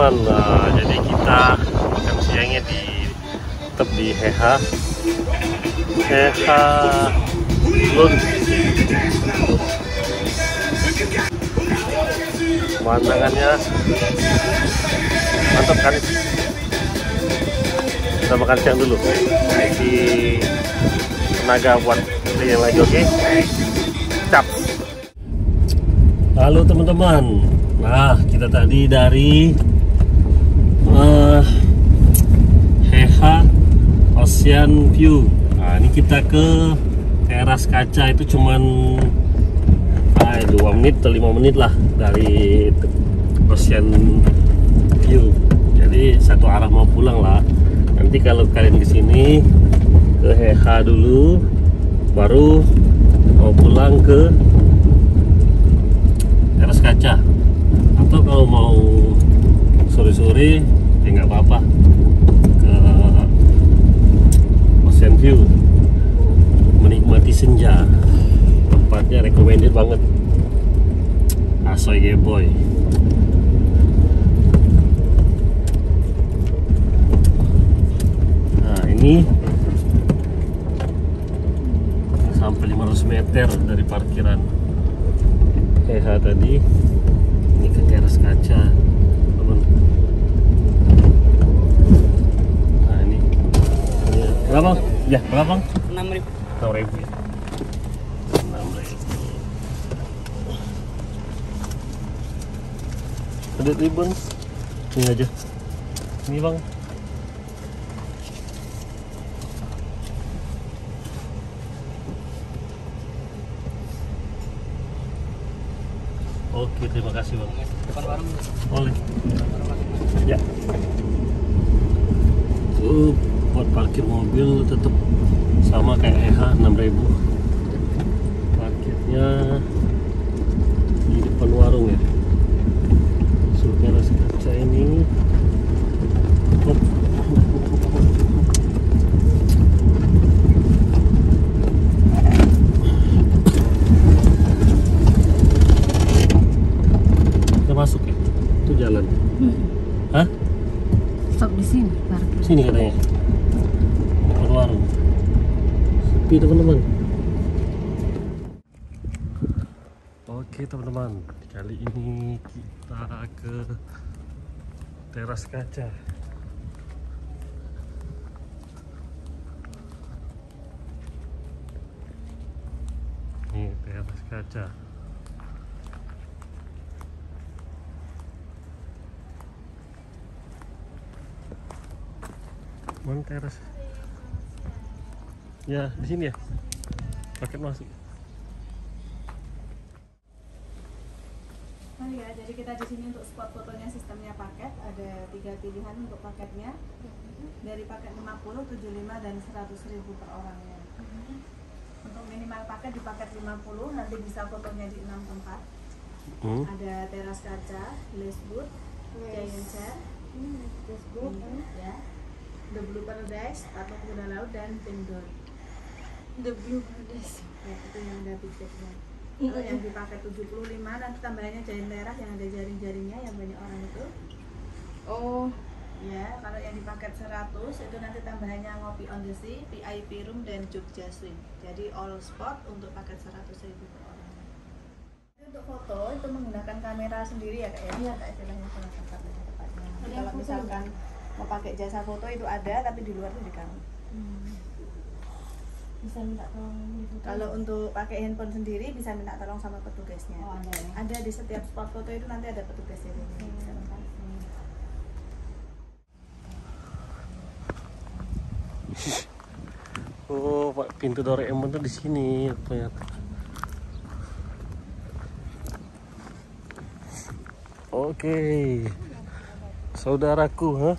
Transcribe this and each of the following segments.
teman-teman, nah, jadi kita makan siangnya di tetap di Heha Heha Lunch pemandangannya mantap kan? Kita makan siang dulu. Isi tenaga buat yang lagi oke? Cap. Halo teman-teman. Nah kita tadi dari uh, Heha Ocean View. Nah ini kita ke teras kaca. Itu cuman ah, 2 menit atau 5 menit lah dari Ocean View. Jadi satu arah mau pulang lah. Nanti kalau kalian ke sini ke Heha dulu baru mau pulang ke teras kaca. Atau kalau mau sore-sore ya nggak apa-apa. Ke Ocean View. Menikmati senja. Tempatnya recommended banget. Asoy Boy. Nah ini sampai 500 meter dari parkiran. PH tadi ini ke teras kaca teman nah ini, ini berapa ya berapa enam ribu enam ribu. Enam ribu. Ada ribbon? Ini aja. Ini bang. Oke, terima kasih bang. depan warung. Boleh. Ya. Itu buat parkir mobil tetap sama kayak EH 6000 Parkirnya di depan warung ya. Surga rasa kaca ini. Hop. Kita masuk ya. Itu jalan. Hah? Stop di sini parkir. Sini katanya. Depan warung. Sepi teman-teman. Oke teman-teman, kali ini kita ke teras kaca. Nih teras kaca. Mana teras? Ya, di sini ya. Paket masuk. Oh iya, jadi kita di sini untuk spot fotonya sistemnya paket ada tiga pilihan untuk paketnya dari paket 50, 75 dan 100 ribu per orangnya. Untuk minimal paket di paket 50 nanti bisa fotonya di 6 tempat. Hmm. Ada teras kaca, boot, giant chair, Facebook ya The Blue Paradise atau kuda laut dan Pindor The Blue Goddess. ya itu yang ada picture-nya kalau yang dipakai 75 nanti tambahannya jaring merah yang ada jaring-jaringnya yang banyak orang itu. Oh, ya kalau yang di paket 100 itu nanti tambahannya ngopi on the sea, VIP room dan Jogja swing jadi all spot untuk paket 100 ribu per orang. Untuk foto itu menggunakan kamera sendiri ya kak ya? Iya. Kak istilahnya salah tepatnya. Tepatnya kalau misalkan mau pakai jasa foto itu ada tapi di luar itu di kamu hmm. Bisa minta tolong difoto? kalau untuk pakai handphone sendiri bisa minta tolong sama petugasnya oh ada ya. ada di setiap spot foto itu nanti ada petugasnya. Terima kasih. Oh, Pak, pintu Doraemon tuh di sini ternyata. Oke. Saudaraku, ha?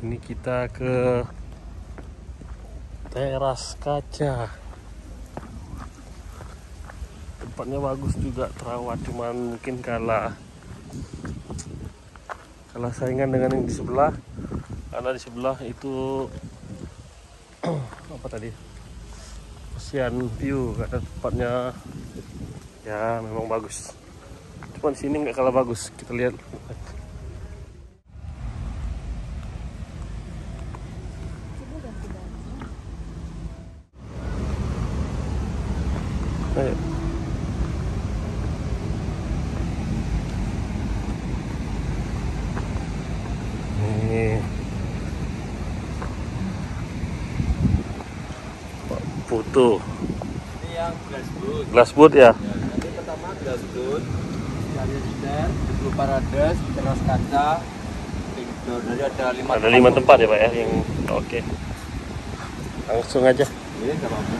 Ini kita ke teras kaca. Tempatnya bagus juga, terawat cuman mungkin kalah. Kalah saingan dengan yang di sebelah. Karena di sebelah itu apa tadi? Ocean View karena tempatnya. Ya memang bagus. Cuman sini nggak kalah bagus. Kita lihat Ayo. Nih. Foto Ini yang glasswood. glasswood ya. Ya, nanti pertama glasswood, sekali dinner, dulu parades, teras kaca, pingdor. Jadi ada lima. Ada lima tempat ya pak ya yang oke. Langsung aja. Iya, nggak apa-apa.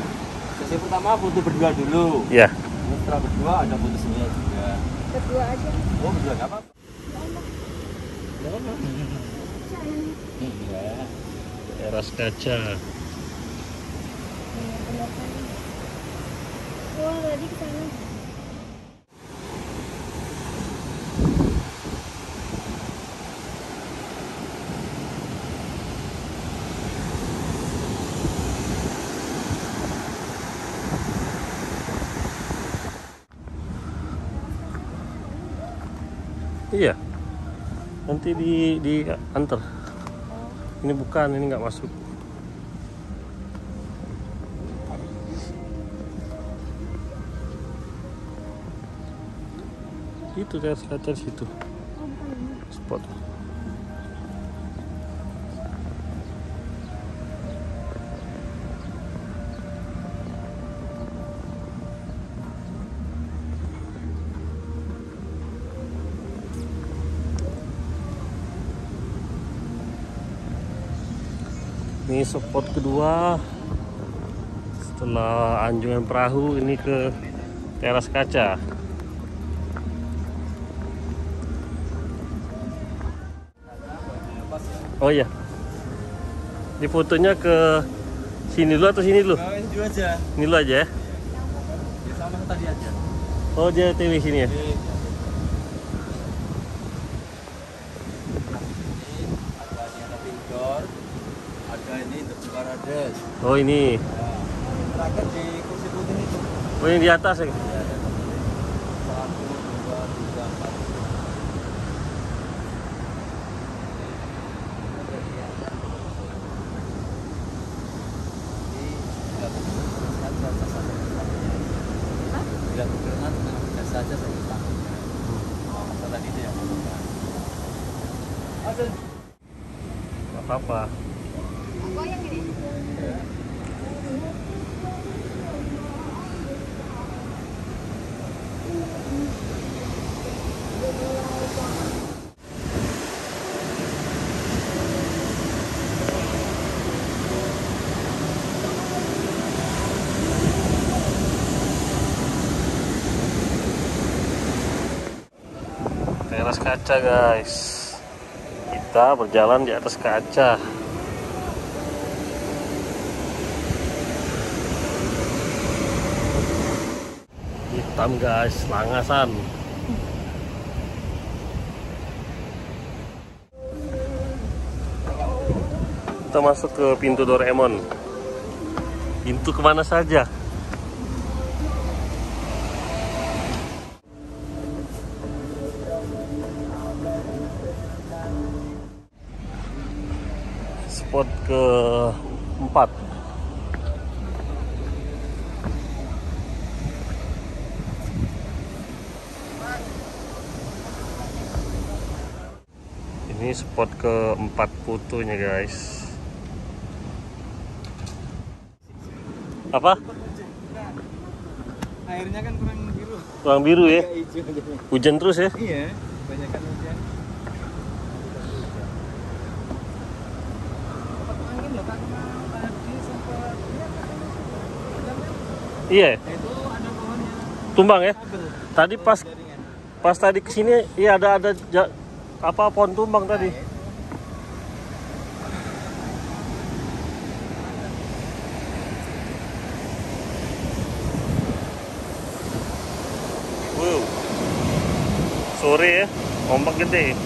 Sesi pertama foto berdua dulu. Ya. Setelah berdua ada foto semua juga. Berdua aja. Oh, berdua nggak apa-apa. Enggak. Teras kaca. Iya. Nanti di di antar. Ini bukan, ini nggak masuk. Itu kaca di situ. Spot. Ini spot kedua setelah anjungan perahu ini ke teras kaca. Oh iya. Di fotonya ke sini dulu atau sini dulu? Nah, ini dulu aja. Ini dulu aja ya. Ya sama tadi aja. Oh dia TV sini ya. Parades. Oh ini. Ya. Terakhir di kursi putih itu. Oh ini di atas ya. Ya, ada satu, dua, tiga, empat. Bila berkenan, tenang saja saya tanggung. Oh, tadi itu yang Ada. Gak apa-apa. Teras kaca guys. Kita berjalan di atas kaca. Batam guys, Langasan. Kita masuk ke pintu Doraemon. Pintu ke mana saja? Spot ke empat. Ini spot keempat fotonya guys. Apa? Airnya kan kurang biru. Ruang biru ya? Aja. Hujan terus ya? Iya, banyak kan hujan. Sempat angin loh karena tadi sempat ya, Iya. itu ada pohonnya Tumbang ya? kabel Tadi pas jaringan. pas tadi ke sini, iya ada ada ja- apa pohon tumbang tadi. Wow. Sore ya, ombak gede.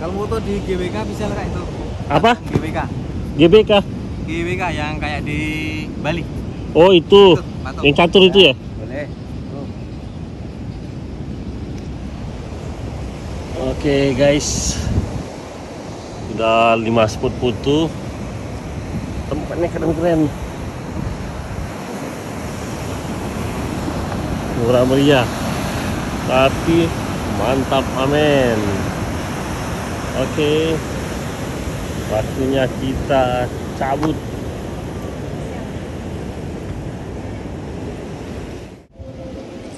Kalau foto di GWK bisa lah itu. Apa? GWK. GBK. GWK yang kayak di Bali. Oh itu, patung. yang catur itu ya? Boleh. Oh. Oke guys, udah lima spot foto. Tempatnya keren-keren. Murah meriah, tapi mantap amin. Oke, waktunya kita cabut.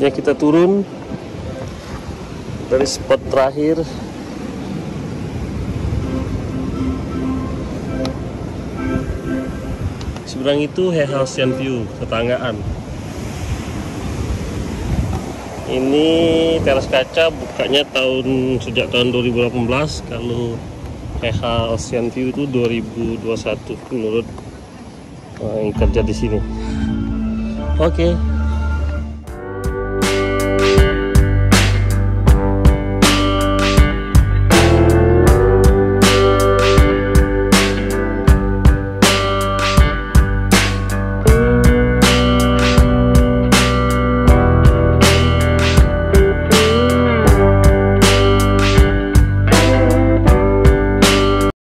Ya kita turun dari spot terakhir seberang itu Heha Ocean View tetanggaan ini teras kaca bukanya tahun sejak tahun 2018 kalau Heha Ocean View itu 2021 menurut eh, yang kerja di sini. Oke